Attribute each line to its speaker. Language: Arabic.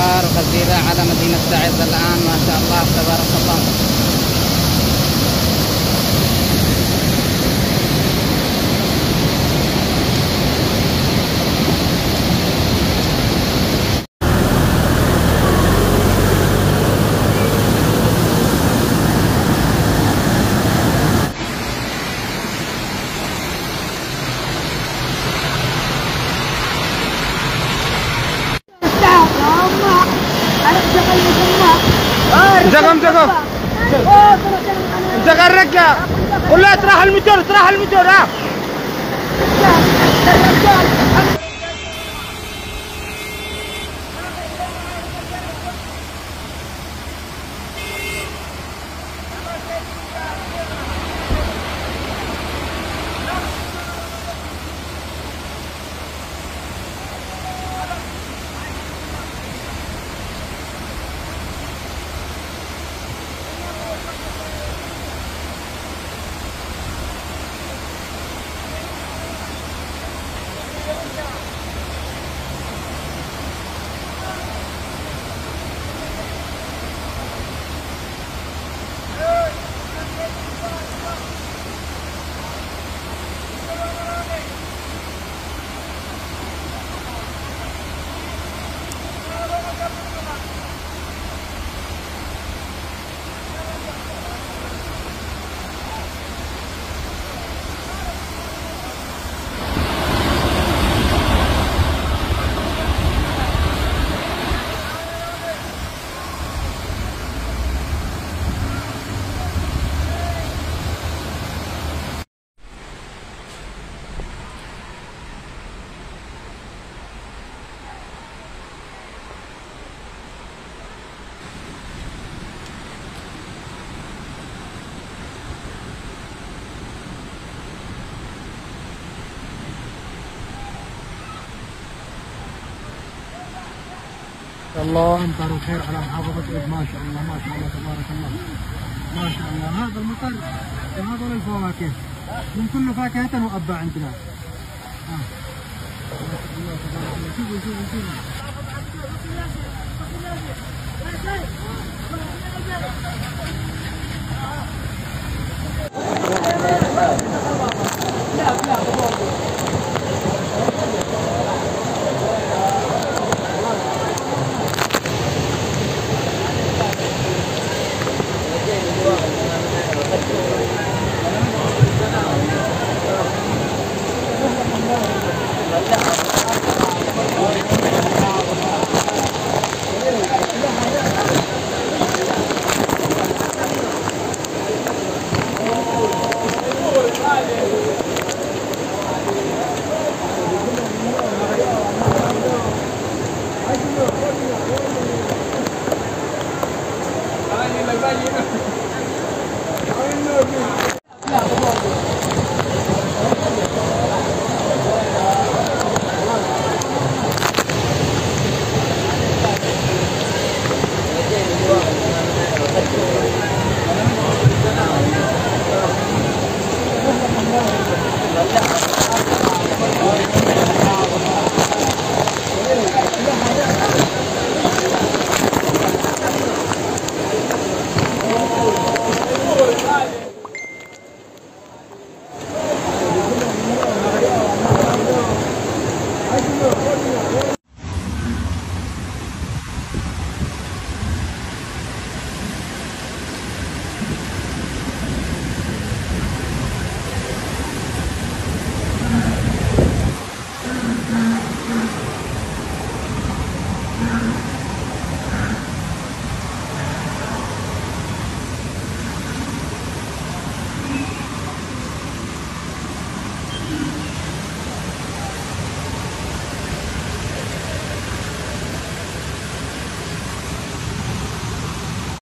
Speaker 1: أمطار غزيرة على مدينة تعز الآن ما شاء الله تبارك الله.
Speaker 2: جقم جقم جقم رجع ولا تراح المتر تراح المتر ها. الله امطار الخير على محافظة عيد ما شاء الله ما شاء الله تبارك الله. ما شاء الله. هذا المطر هذول الفواكه من كل فاكهة وأبا عندنا. الله شوفوا شوفوا شوفوا.